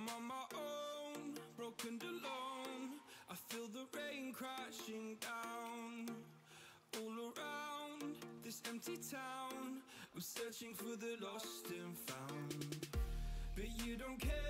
I'm on my own, broken alone. I feel the rain crashing down all around this empty town. I'm searching for the lost and found. But you don't care,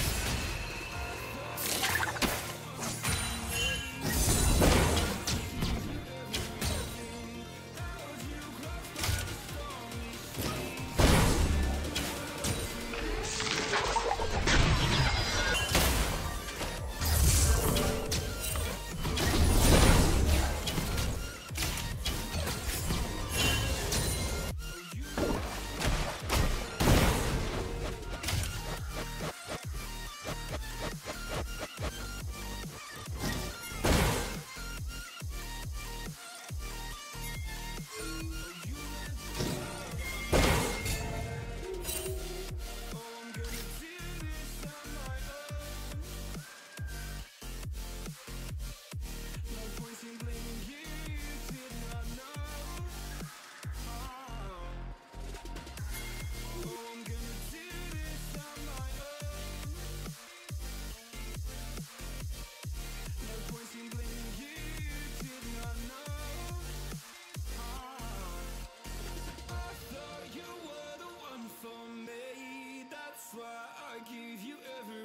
give you everything.